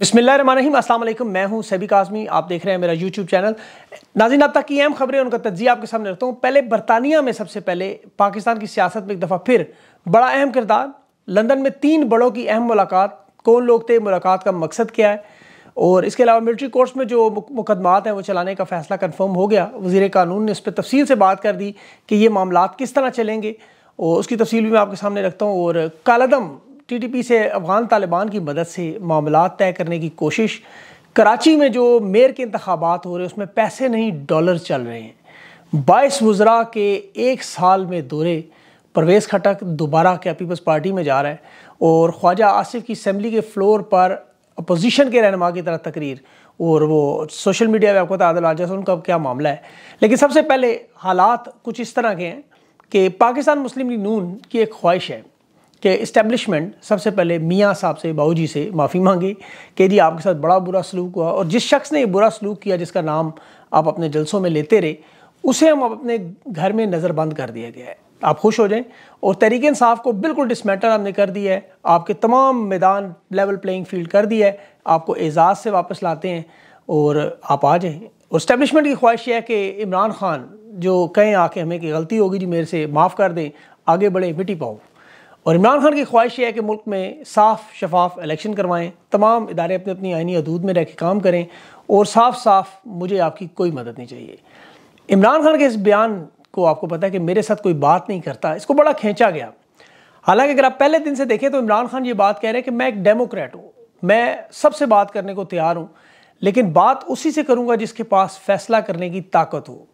अस्सलाम वालेकुम मैं हूँ सभी काजमी, आप देख रहे हैं मेरा यूट्यूब चैनल। नाजिन अब तक की अहम खबरें, उनका तजिया आपके सामने रखता हूँ। पहले बरतानिया में सबसे पहले पाकिस्तान की सियासत में एक दफ़ा फिर बड़ा अहम किरदार। लंदन में तीन बड़ों की अहम मुलाकात, कौन लोग थे, मुलाकात का मकसद क्या है? और इसके अलावा मिलिट्री कोर्ट्स में जो मुकदमात हैं, वो चलाने का फैसला कन्फर्म हो गया। वज़ीर कानून ने इस पर तफसील से बात कर दी कि ये मामला किस तरह चलेंगे। और उसकी तफसील भी मैं आपके सामने रखता हूँ। और कालदम टीटीपी से अफगान तालिबान की मदद से मामला तय करने की कोशिश। कराची में जो मेयर के इंतबात हो रहे हैं, उसमें पैसे नहीं, डॉलर चल रहे हैं। बाईस वज़रा के एक साल में दौरे, परवेज़ खटक दोबारा क्या पीपल्स पार्टी में जा रहा है और ख्वाजा आसिफ की असम्बली के फ्लोर पर अपोजिशन के रहनमा की तरह तकरीर और वो सोशल मीडिया में आपको पता आदल आजा उनका क्या मामला है। लेकिन सबसे पहले हालात कुछ इस तरह के हैं कि पाकिस्तान मुस्लिम लीग नून की एक ख्वाहिश है। कि इस्टेब्लिशमेंट सबसे पहले मियाँ साहब से बाबू से माफ़ी मांगी कि जी आपके साथ बड़ा बुरा सलूक हुआ और जिस शख्स ने ये बुरा सलूक किया जिसका नाम आप अपने जलसों में लेते रहे, उसे हम अपने घर में नज़रबंद कर दिया गया है। आप खुश हो जाएँ और तहरीक इंसाफ को बिल्कुल डिसमेंटल हमने कर दिया है। आपके तमाम मैदान लेवल प्लेइंग फ़ील्ड कर दिया है। आपको एजाज़ से वापस लाते हैं और आप आ जाएँ। और इस्टेब्लिशमेंट की ख्वाहिश है कि इमरान खान जो कहें आके हमें कि गलती होगी जी, मेरे से माफ़ कर दें, आगे बढ़े मिट्टी पाओ और इमरान खान की ख्वाहिश है कि मुल्क में साफ़ शफाफ इलेक्शन करवाएँ, तमाम इदारे अपने अपनी आइनी हदूद में रह काम करें और साफ़ साफ़ मुझे आपकी कोई मदद नहीं चाहिए। इमरान खान के इस बयान को आपको पता है कि मेरे साथ कोई बात नहीं करता, इसको बड़ा खींचा गया। हालाँकि अगर आप पहले दिन से देखें तो इमरान खान ये बात कह रहे हैं कि मैं एक डेमोक्रेट हूँ, मैं सबसे बात करने को तैयार हूँ, लेकिन बात उसी से करूँगा जिसके पास फैसला करने की ताकत हो।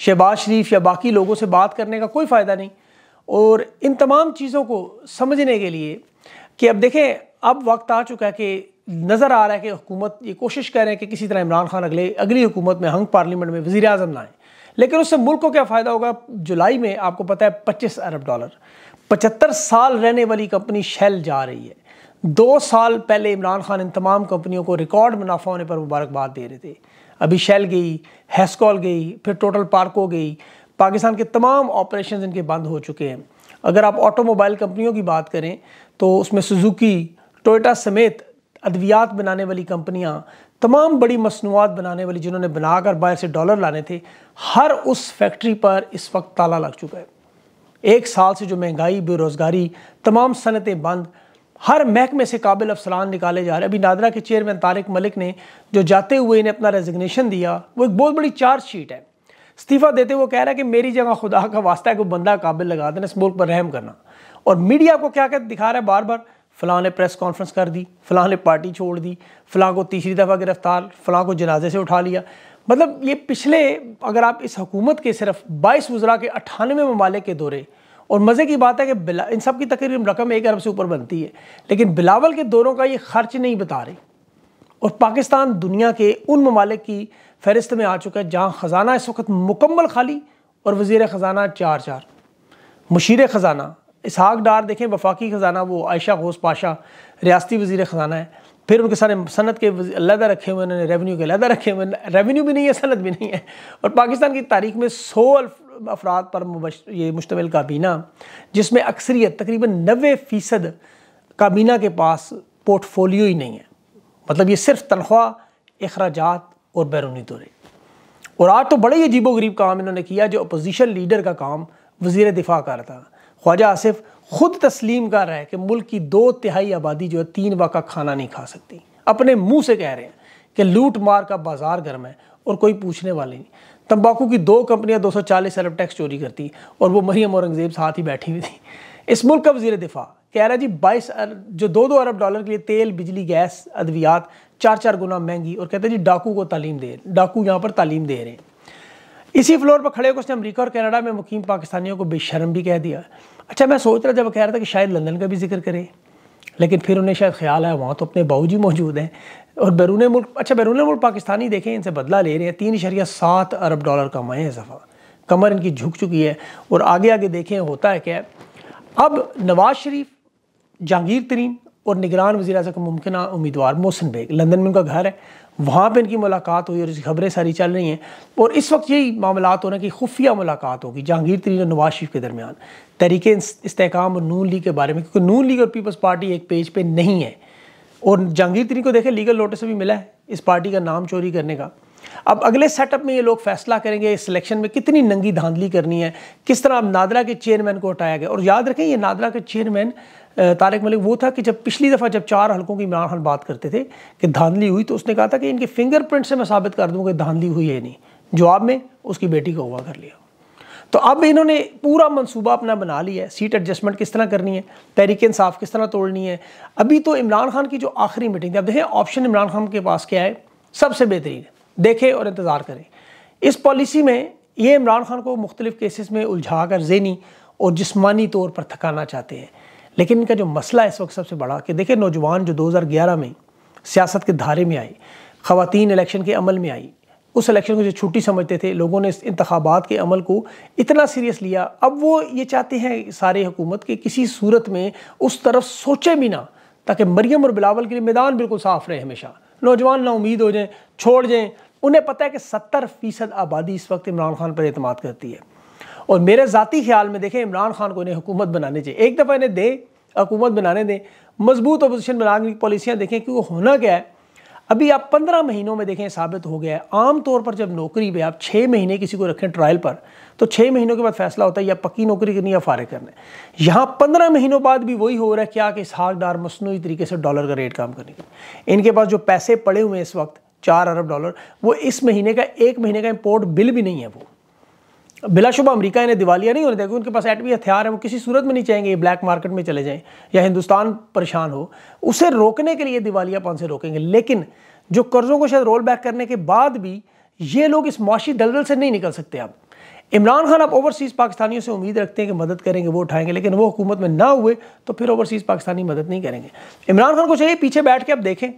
शहबाज शरीफ या बाकी लोगों से बात करने का कोई फ़ायदा नहीं। और इन तमाम चीज़ों को समझने के लिए कि अब देखें, अब वक्त आ चुका है कि नज़र आ रहा है कि हुकूमत ये कोशिश कर रहे हैं कि किसी तरह इमरान खान अगले, अगली हुकूमत में, हंग पार्लियामेंट में वजी अजम लाएँ। लेकिन उससे मुल्क को क्या फ़ायदा होगा? जुलाई में आपको पता है पच्चीस अरब डॉलर, पचहत्तर साल रहने वाली कंपनी शेल जा रही है। दो साल पहले इमरान खान इन तमाम कंपनियों को रिकॉर्ड मुनाफा होने पर मुबारकबाद दे रहे थे। अभी शेल गई, हैस्कॉल गई, फिर टोटल पार्को गई पाकिस्तान के तमाम ऑपरेशन इनके बंद हो चुके हैं। अगर आप ऑटोमोबाइल कंपनियों की बात करें तो उसमें सुजुकी, टोयोटा समेत अद्वियात बनाने वाली कंपनियाँ, तमाम बड़ी मसनूआत बनाने वाली जिन्होंने बनाकर बाहर से डॉलर लाने थे, हर उस फैक्ट्री पर इस वक्त ताला लग चुका है। एक साल से जो महँगाई, बेरोज़गारी, तमाम सनतें बंद, हर महकमे से काबिल अफसरान निकाले जा रहे हैं। अभी नादरा के चेयरमैन तारिक मलिक ने जो जाते हुए इन्हें अपना रेजिग्नेशन दिया, वो एक बहुत बड़ी चार्ज शीट है। इस्तीफ़ा देते हुए कह रहा है कि मेरी जगह खुदा का वास्ता है, कोई बंदा काबिल लगा देना इस मुल्क पर रहम करना। और मीडिया को क्या क्या दिखा रहा है बार बार फ़लाँ ने प्रेस कॉन्फ्रेंस कर दी, फ़लाँ ने पार्टी छोड़ दी, फ़लाँ को तीसरी दफ़ा गिरफ़्तार, फ़लाँ को जनाजे से उठा लिया। मतलब ये पिछले, अगर आप इस हुकूमत के सिर्फ़ बाईस वज़रा के अट्ठानवे ममालिक के दौरे, और मज़े की बात है कि बिला, इन सब की तकरीबन रकम एक अरब से ऊपर बनती है, लेकिन बिलावल के दौरों का ये खर्च नहीं बता रहे। और पाकिस्तान दुनिया के उन ममालिक की फहरिस्त में आ चुका है, जहाँ ख़जाना इस वक्त मुकम्मल खाली और वज़ी ख़जाना चार चार मुशीर ख़जाना, इसहाक डार देखें, वफाकी ख़जाना, वो आयशा गौस पाशा रियाती वज़ी ख़जाना है। फिर उनके सारे सनत के अलहदा रखे हुए उन्होंने रेवेन्यू के अलहदा रखे हुए रेवेन्यू भी नहीं है, सनत भी नहीं है। और पाकिस्तान की तारीख में सौ अफराद पर ये मुश्तमिल काबीना, जिसमें अक्सरियत तकरीबन नबे फ़ीसद काबीना के पास पोर्टफोलियो ही नहीं है। मतलब ये सिर्फ़ तनख्वाह अखराज और बैरूनी दौरे और आज तो बड़े ही अजीबो गरीब काम इन्होंने किया जो अपोजिशन लीडर का काम वज़ीर दिफा कर रहा था। ख्वाजा आसिफ खुद तस्लीम कर रहा है कि मुल्क की दो तिहाई आबादी जो है, तीन वक्त का खाना नहीं खा सकती। अपने मुँह से कह रहे हैं कि लूट मार का बाज़ार गर्म है और कोई पूछने वाले नहीं। तंबाकू की दो कंपनियाँ 240 अरब टैक्स चोरी करती और वो मरियम औरंगज़ेब साथ ही बैठी हुई थी। इस मुल्क का वज़ीर दिफा कह रहा है जी, बाईस जो दो दो अरब डॉलर के लिए तेल, बिजली, गैस, अद्वियात चार चार गुना महँगी और कहते हैं जी, डाकू को तालीम दे, डाकू यहाँ पर तालीम दे रहे हैं। इसी फ्लोर पर खड़े होकर उसने अमरीका और कनाडा में मुकीम पाकिस्तानियों को बेशरम भी कह दिया। अच्छा मैं सोच रहा जब कह रहा था कि शायद लंदन का भी ज़िक्र करे, लेकिन फिर उन्हें शायद ख्याल आया, वहाँ तो अपने बाबू मौजूद हैं और बैरून मुल्क अच्छा बैरून मुल्क पाकिस्तानी देखें, इनसे बदला ले रहे हैं, तीन शरिया सात अरब डॉलर कमाए हैं सफ़ा कमर इनकी झुक चुकी है और आगे आगे देखें, होता है क्या? अब नवाज़ शरीफ, जहांगीर तरीन और निगरान वजी अजम का मुमकिन उम्मीदवार मोहसिन बेग। लंदन में उनका घर है। वहाँ पर इनकी मुलाकात हुई और इसकी खबरें सारी चल रही हैं, और इस वक्त यही मामला हो रहे हैं कि खुफिया मुलाकात होगी जहांगीर तरीन और नवाज़ शरीफ के दरमियान। तरीके इसकाम और नून लीग के बारे में, क्योंकि नून लीग और पीपल्स पार्टी एक पेज पे नहीं है। और जहांगीर तरीन को देखें, लीगल नोटिस भी मिला है इस पार्टी का नाम चोरी करने का। अब अगले सेटअप में ये लोग फैसला करेंगे, इस सिलेक्शन में कितनी नंगी धांधली करनी है, किस तरह अब नादरा के चेयरमैन को हटाया गया। और याद रखें, ये नादरा के चेयरमैन तारक मलिक, वो था कि जब पिछली दफ़ा जब चार हलकों की इमरान खान बात करते थे कि धांधली हुई तो उसने कहा था कि इनके फिंगरप्रिंट से मैं साबित कर दूँ कि धांधली हुई है नहीं। जवाब में उसकी बेटी को हुआ कर लिया। तो अब इन्होंने पूरा मंसूबा अपना बना लिया है। सीट एडजस्टमेंट किस तरह करनी है? तहरीक इंसाफ किस तरह तोड़नी है? अभी तो इमरान खान की जो आखिरी मीटिंग थी, अब देखें ऑप्शन इमरान खान के पास क्या है? सबसे बेहतरीन, देखें और इंतज़ार करें। इस पॉलिसी में ये इमरान खान को मुख्तलिफ़ केसेस में उलझा कर जहनी और जिसमानी तौर पर थकाना चाहते हैं। लेकिन इनका जो मसला इस वक्त सबसे बड़ा कि देखिए नौजवान जो 2011 में सियासत के धारे में आई, ख़वातीन इलेक्शन के अमल में आई, उस इलेक्शन को जो छुट्टी समझते थे, लोगों ने इस इंतबात के अमल को इतना सीरियस लिया। अब वो ये चाहते हैं सारे हुकूमत के किसी सूरत में उस तरफ़ सोचे भी ना, ताकि मरियम और बिलावल के लिए मैदान बिल्कुल साफ़ रहे हमेशा। नौजवान ना उम्मीद हो जाएँ, छोड़ जाएँ, उन्हें पता है कि सत्तर फ़ीसद आबादी इस वक्त इमरान खान पर अतमाद करती है। और मेरे ज़ाती ख्याल में देखें, इमरान खान को इन्हें हुकूमत बनाने चाहिए। एक दफ़ा इन्हें दें, हुकूमत बनाने दें, मज़बूत अपोजिशन बनाने की पॉलिसियाँ देखें कि वो होना क्या है। अभी आप पंद्रह महीनों में देखें, साबित हो गया है। आम तौर पर जब नौकरी पे आप छः महीने किसी को रखें ट्रायल पर तो छः महीनों के बाद फैसला होता है, या पक्की नौकरी करनी या फारे करना है। यहाँ पंद्रह महीनों बाद भी वही हो रहा है क्या कि इसहाकदार मसनू तरीके से डॉलर का रेट काम करने के इनके पास जो पैसे पड़े हुए हैं इस वक्त, चार अरब डॉलर वो इस महीने का, एक महीने का इम्पोर्ट बिल भी नहीं है वो। बिलाशुबा अमेरिका इन्हें दिवालिया नहीं होने देगा, उनके पास एटमी हथियार है, वो किसी सूरत में नहीं चाहेंगे ये ब्लैक मार्केट में चले जाएँ, या हिंदुस्तान परेशान हो, उसे रोकने के लिए दिवालियापन से रोकेंगे। लेकिन जो कर्ज़ों को शायद रोल बैक करने के बाद भी, ये लोग इस मुआशी दलदल से नहीं निकल सकते अब। इमरान खान अब ओवरसीज़ पाकिस्तानियों से उम्मीद रखते हैं कि मदद करेंगे, वो उठाएँगे, लेकिन वो हुकूमत में ना हुए तो फिर ओवरसीज़ पाकिस्तानी मदद नहीं करेंगे। इमरान खान को चाहिए पीछे बैठ के अब देखें।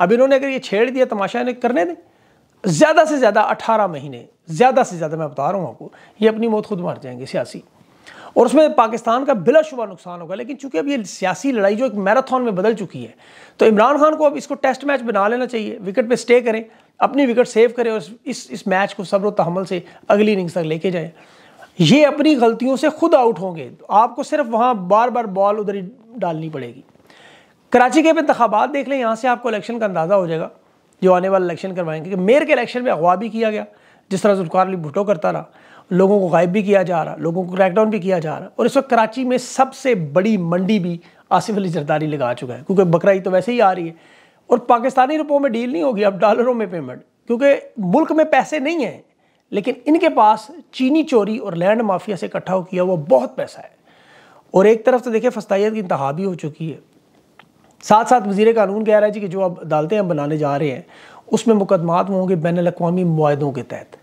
अब इन्होंने अगर ये छेड़ दिया, तमाशा इन्हें करने दें। ज़्यादा से ज़्यादा अठारह महीने, ज़्यादा से ज़्यादा मैं बता रहा हूँ आपको, ये अपनी मौत खुद मार जाएँगे सियासी। और उसमें पाकिस्तान का बिलाशुबा नुकसान होगा, लेकिन चूँकि अब ये सियासी लड़ाई जो एक मैराथन में बदल चुकी है तो इमरान खान को अब इसको टेस्ट मैच बना लेना चाहिए, विकेट पे स्टे करें, अपनी विकेट सेव करें और इस इस मैच को सब्र तहमल से अगली इनिंग्स तक लेके जाएँ। ये अपनी गलतियों से खुद आउट होंगे आपको सिर्फ़ वहाँ बार बार बॉल उधर ही डालनी पड़ेगी। कराची के इंतबात देख लें, यहाँ से आपको इलेक्शन का अंदाज़ा हो जाएगा। जो आने वाला इलेक्शन करवाएँगे कि मेयर के इलेक्शन में अगवा भी किया गया, जिस तरह जुल्कार अली भुट्टो करता रहा, लोगों को गायब भी किया जा रहा, लोगों को क्रैकडाउन भी किया जा रहा, और इस वक्त कराची में सबसे बड़ी मंडी भी आसिफ अली जरदारी लगा चुका है, क्योंकि बकरा तो वैसे ही आ रही है, और पाकिस्तानी रुपयों में डील नहीं होगी, अब डॉलरों में पेमेंट क्योंकि मुल्क में पैसे नहीं हैं, लेकिन इनके पास चीनी चोरी और लैंड माफिया से इकट्ठा किया हुआ बहुत पैसा है, और एक तरफ़ तो देखिए फस्ताइत की इंतहा भी हो चुकी है साथ साथ वज़ीर कानून कह रहा है जी कि जो अब अदालतें हम बनाने जा रहे हैं, उसमें मुकदमात होंगे बैन अवी माहों के तहत।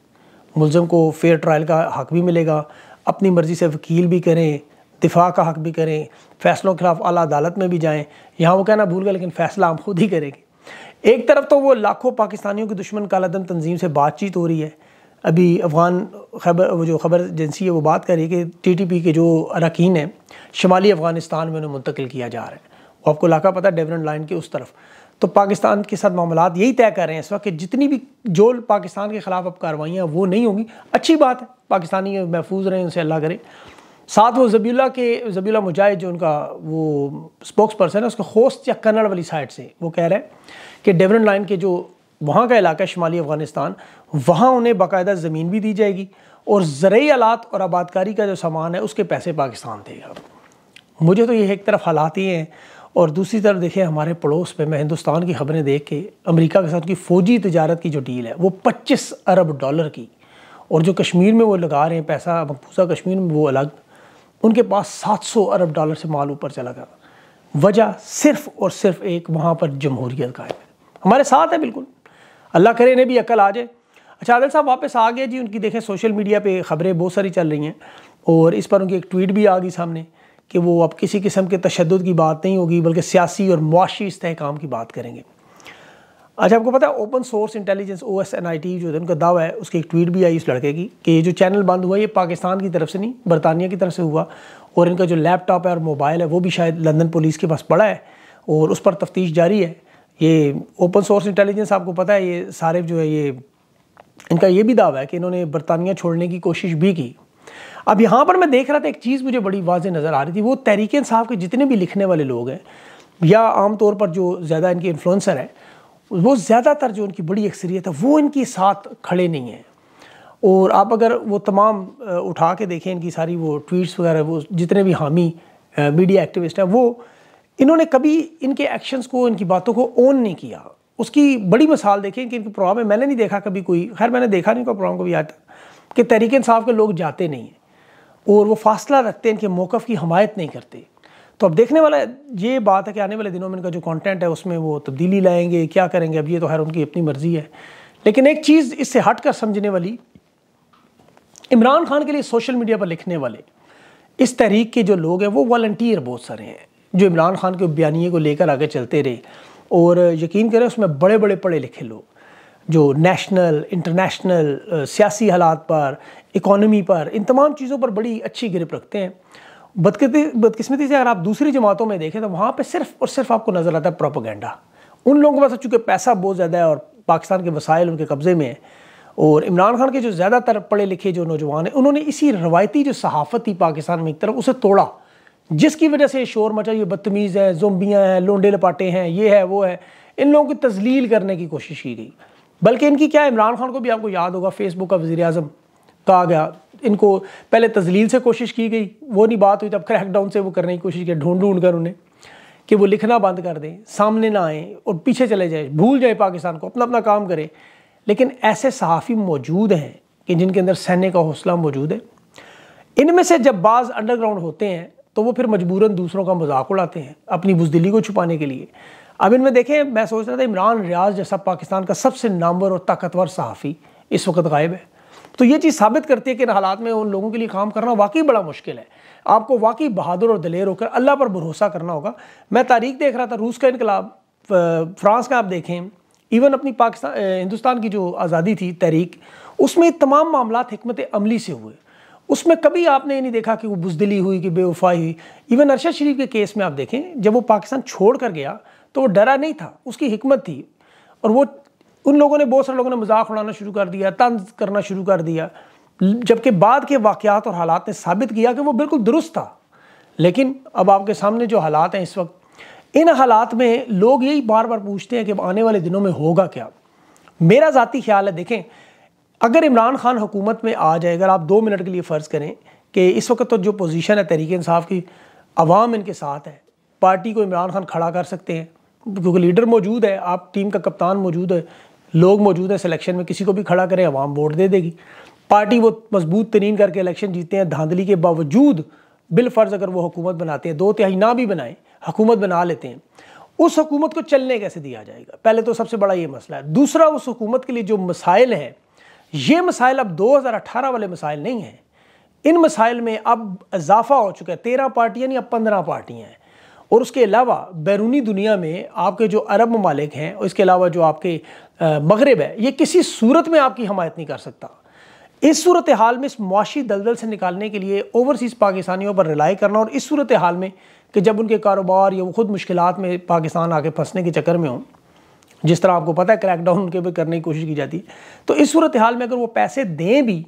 मुलम को फेयर ट्रायल का हक भी मिलेगा, अपनी मर्ज़ी से वकील भी करें, दिफा का हक भी करें, फैसलों के खिलाफ अला अदालत में भी जाएँ। यहाँ वो कहना भूल गए, लेकिन फ़ैसला हम खुद ही करेंगे। एक तरफ़ तो वो लाखों पाकिस्तानियों के दुश्मन कालादम तंजीम से बातचीत हो रही है। अभी अफ़गान खबर, वो जो खबर एजेंसी है वो बात कर रही है कि टी टी पी के जो अरकान हैं, शुमाली अफ़गानिस्तान में उन्हें मुंतकिल किया जा रहा है। आपको इलाका पता है डेवरन लाइन के उस तरफ़। तो पाकिस्तान के साथ मामला यही तय कर रहे हैं इस वक्त कि जितनी भी जो पाकिस्तान के ख़िलाफ़ अब कार्रवाइयाँ वो नहीं होंगी। अच्छी बात है, पाकिस्तानी महफूज रहे, उनसे अल्लाह करे। साथ वो जबीला के, जबीला मुजाहिद जो उनका वो स्पोक्स पर्सन है, उसका होस्ट या कन्नड़ वाली साइड से वो कह रहे हैं कि डेवरन लाइन के जो वहाँ का इलाका है, शुमाली अफ़गानिस्तान, वहाँ उन्हें बाकायदा ज़मीन भी दी जाएगी और ज़रूरी आलात और आबादकारी का जो सामान है, उसके पैसे पाकिस्तान देगा। मुझे तो ये एक तरफ़ हालात ही हैं और दूसरी तरफ़ देखिए, हमारे पड़ोस पे मैं हिंदुस्तान की खबरें देख के, अमेरिका के साथ उनकी फ़ौजी तजारत की जो डील है, वो 25 अरब डॉलर की। और जो कश्मीर में वो लगा रहे हैं पैसा, मकबूजा कश्मीर में वो अलग, उनके पास 700 अरब डॉलर से माल ऊपर चला गया। वजह सिर्फ़ और सिर्फ़ एक वहाँ पर जमहूरियत का है। हमारे साथ है बिल्कुल। अल्लाह करे इन्हें भी अकल आ जाए। अच्छा आदिल साहब, वापस आ गए जी, उनकी देखें, सोशल मीडिया पर खबरें बहुत सारी चल रही हैं। और इस पर उनकी एक ट्वीट भी आ गई सामने। कि वो अब किसी किस्म के तशद की बात नहीं होगी, बल्कि सियासी और मुआशी इसकाम की बात करेंगे। अच्छा आपको पता है open source intelligence O S N I T जो है उनका दावा है, उसकी एक ट्वीट भी आई इस लड़के की कि ये जो चैनल बंद हुआ, ये पाकिस्तान की तरफ़ से नहीं, बरतानिया की तरफ़ से हुआ, और इनका जो लैपटॉप है और मोबाइल है, वो भी शायद लंदन पुलिस के पास पड़ा है, और उस पर तफ्तीश जारी है। ये ओपन सोर्स इंटेलिजेंस आपको पता है, ये सारे जो है, ये इनका ये भी दावा है कि इन्होंने बरतानिया छोड़ने की कोशिश भी की। अब यहाँ पर मैं देख रहा था एक चीज़ मुझे बड़ी वाज नज़र आ रही थी, वो तहरीक साहब के जितने भी लिखने वाले लोग हैं, या आम तौर पर जो ज़्यादा इनके इन्फ्लुएंसर हैं, वो ज़्यादातर जो उनकी बड़ी अक्सरियत है, वो इनके साथ खड़े नहीं हैं। और आप अगर वो तमाम उठा के देखें इनकी सारी वो ट्वीट्स वगैरह, वो जितने भी हामी मीडिया एक्टिविस्ट हैं, वो इन्होंने कभी इनके एक्शंस को, इनकी बातों को ओन नहीं किया। उसकी बड़ी मिसाल देखें कि इनके प्रोग्राम में मैंने नहीं देखा कभी कोई, खैर मैंने देखा नहीं कोई प्रोग्राम कभी आता कि तहरीक इंसाफ के लोग जाते नहीं हैं। और वो फासला रखते हैं, इनके मौक़ की हमायत नहीं करते। तो अब देखने वाला, ये बात है कि आने वाले दिनों में इनका जो कंटेंट है, उसमें वो तब्दीली लाएँगे, क्या करेंगे? अब ये तो खैर उनकी अपनी मर्ज़ी है। लेकिन एक चीज़ इससे हट कर समझने वाली, इमरान खान के लिए सोशल मीडिया पर लिखने वाले, इस तहरीक के जो लोग हैं, वो वॉल्टियर बहुत सारे हैं, जो इमरान खान के बयानिए को लेकर आगे चलते रहे। और यकीन करें, उसमें बड़े बड़े पढ़े लिखे लोग जो नेशनल इंटरनेशनल सियासी हालात पर इकोनॉमी पर, इन तमाम चीज़ों पर बड़ी अच्छी गिरप रखते हैं। बदकिस्मती से अगर आप दूसरी जमातों में देखें तो वहाँ पर सिर्फ़ और सिर्फ़ आपको नज़र आता है प्रोपोगंडा उन लोगों के पास चूँकि पैसा बहुत ज़्यादा है और पाकिस्तान के वसाइल उनके कब्ज़े में है, और इमरान खान के जो ज़्यादातर पढ़े लिखे जो नौजवान हैं, उन्होंने इसी रवायती जो सहाफ़त थी पाकिस्तान में एक तरफ़ उसे तोड़ा, जिसकी वजह से शोर मचा ये बदतमीज़ है जोम्बियाँ हैं लोंडे लपाटे हैं, ये है, वो है, इन लोगों की तजलील करने की कोशिश की गई। बल्कि इनकी क्या इमरान खान को भी आपको याद होगा फेसबुक का वजी अजम कहा गया। इनको पहले तजलील से कोशिश की गई, वो नहीं बात हुई, तब क्रैकडाउन से वो करने की कोशिश की, ढूंढ ढूंढ कर उन्हें कि वो लिखना बंद कर दें, सामने ना आए और पीछे चले जाए, भूल जाए पाकिस्तान को अपना अपना काम करें। लेकिन ऐसे सहाफ़ी मौजूद हैं कि जिनके अंदर सहने का हौसला मौजूद है। इनमें से जब बाज़ अंडरग्राउंड होते हैं तो वो फिर मजबूरन दूसरों का मज़ाक उड़ाते हैं, अपनी बुजदिली को छुपाने के लिए। अब इनमें देखें, मैं सोच रहा था इमरान रियाज जैसा पाकिस्तान का सबसे नामवर और ताकतवर सहाफ़ी इस वक्त गायब है। तो ये चीज़ साबित करती है कि इन हालात में उन लोगों के लिए काम करना वाकई बड़ा मुश्किल है। आपको वाकई बहादुर और दलेर होकर अल्लाह पर भरोसा करना होगा। मैं तारीख देख रहा था, रूस का इनकलाब फ्रांस का आप देखें, इवन अपनी पाकिस्तान हिंदुस्तान की जो आज़ादी थी तहरीक, उसमें तमाम मामला हमत अमली से हुए। उसमें कभी आपने ये नहीं देखा कि वो बुजदिली हुई, कि बेवफाई हुई। इवन अरशद शरीफ के केस में आप देखें, जब वो पाकिस्तान छोड़ कर गया तो वो डरा नहीं था, उसकी हमत थी। और वो, उन लोगों ने, बहुत सारे लोगों ने मज़ाक उड़ाना शुरू कर दिया तंज करना शुरू कर दिया। जबकि बाद के वाक़ात और हालात ने साबित किया कि वो बिल्कुल दुरुस्त था। लेकिन अब आपके सामने जो हालात हैं इस वक्त, इन हालात में लोग यही बार बार पूछते हैं कि आने वाले दिनों में होगा क्या? मेरा ज़ाती ख्याल है, देखें, अगर इमरान खान हुकूमत में आ जाए, अगर आप दो मिनट के लिए फ़र्ज़ करें कि इस वक्त तो जो पोजीशन है, तहरीक इंसाफ की, अवाम इनके साथ है। पार्टी को इमरान खान खड़ा कर सकते हैं। क्योंकि लीडर मौजूद है, आप टीम का कप्तान मौजूद है, लोग मौजूद हैं सिलेक्शन में किसी को भी खड़ा करें अवाम वोट दे देगी। पार्टी वो मज़बूत तरीन करके इलेक्शन जीतते हैं, धांधली के बावजूद बिल फ़र्ज़ अगर वो हुकूमत बनाते हैं, दो तिहाई ना भी बनाएँ, हुकूमत बना लेते हैं। उस हुकूमत को चलने कैसे दिया जाएगा? पहले तो सबसे बड़ा ये मसला है। दूसरा, उस हुकूमत के लिए जो मसाइल हैं, ये मसाइल अब 2018 वाले मसाइल नहीं हैं। इन मसाइल में अब इजाफा हो चुका है। तेरह पार्टियाँ नहीं अब पंद्रह पार्टियाँ हैं। और उसके अलावा बैरूनी दुनिया में आपके जो अरब ममालिक हैं, और इसके अलावा जो आपके मगरब है, ये किसी सूरत में आपकी हमायत नहीं कर सकता। इस सूरत हाल में इस मुआशी दलदल से निकालने के लिए ओवरसीज़ पाकिस्तानियों पर रिलाई करना और इस सूरत हाल में कि जब उनके कारोबार या वो खुद मुश्किल में पाकिस्तान आके फंसने के चक्कर में हों, जिस तरह आपको पता है क्रैकडाउन उनके पे करने की कोशिश की जाती है तो इस सूरत हाल में अगर वो पैसे दें भी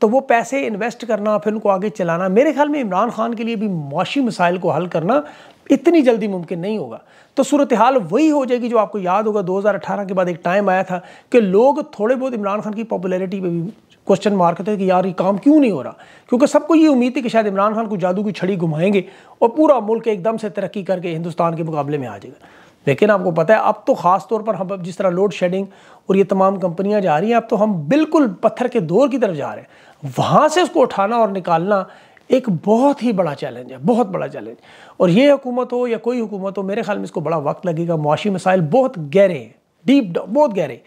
तो वो पैसे इन्वेस्ट करना, फिर उनको आगे चलाना, मेरे ख्याल में इमरान खान के लिए भी मुआशी मसाइल को हल करना इतनी जल्दी मुमकिन नहीं होगा। तो सूरत हाल वही हो जाएगी जो आपको याद होगा 2018 के बाद एक टाइम आया था कि लोग थोड़े बहुत इमरान खान की पॉपुलैरिटी पे भी क्वेश्चन मार्क थे कि यार ये काम क्यों नहीं हो रहा? क्योंकि सबको ये उम्मीद थी कि शायद इमरान खान को जादू की छड़ी घुमाएँगे और पूरा मुल्क एकदम से तरक्की करके हिंदुस्तान के मुकाबले में आ जाएगा। लेकिन आपको पता है, अब तो ख़ास तौर पर हम जिस तरह लोड शेडिंग और ये तमाम कंपनियाँ जा रही हैं, अब तो हम बिल्कुल पत्थर के दौर की तरफ़ जा रहे हैं। वहाँ से उसको उठाना और निकालना एक बहुत ही बड़ा चैलेंज है, बहुत बड़ा चैलेंज और ये हुकूमत हो या कोई हुकूमत हो, मेरे ख्याल में इसको बड़ा वक्त लगेगा. मुआशी मसाइल बहुत गहरे हैं डीप बहुत गहरे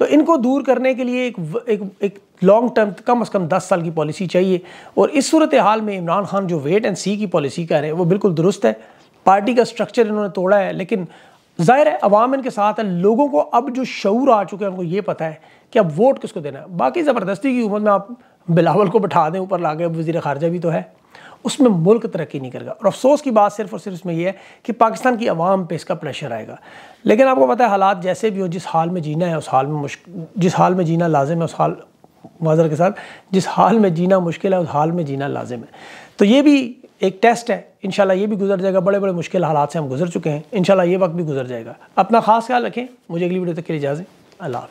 तो इनको दूर करने के लिए एक एक एक लॉन्ग टर्म कम अज़ कम दस साल की पॉलिसी चाहिए. और इस सूरत हाल में इमरान खान जो वेट एंड सी की पॉलिसी कर रहे हैं, वो बिल्कुल दुरुस्त है. पार्टी का स्ट्रक्चर इन्होंने तोड़ा है, लेकिन ज़ाहिर है अवाम इनके साथ है, लोगों को अब जो शूर आ चुके हैं, उनको ये पता है कि अब वोट किसको देना है। बाकी ज़बरदस्ती की उम्र में आप बिलावल को बैठा दें, ऊपर ला अब वजी खारजा भी तो है, उसमें मुल्क तरक्की नहीं करेगा। और अफसोस की बात सिर्फ़ और सिर्फ़ इसमें यह है कि पाकिस्तान की आवाम पे इसका प्रेशर आएगा। लेकिन आपको पता है, हालात जैसे भी हो, जिस हाल में जीना है, उस हाल में मुश्किल जिस हाल में जीना लाजिम है, उस हाल माजर के साथ, जिस हाल में जीना मुश्किल है, उस हाल में जीना लाजिम है। तो ये भी एक टेस्ट है। इनशाला ये भी गुजर जाएगा। बड़े बड़े मुश्किल हालात से हम गुजर चुके हैं। इनशाला ये वक्त भी गुजर जाएगा। अपना खास ख्याल रखें। मुझे अगली वीडियो तक के लिए इजाज़ें अल्लाह